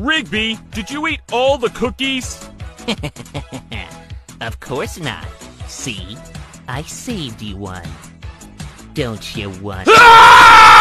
Rigby, did you eat all the cookies? of course not. See? I saved you one. Don't you want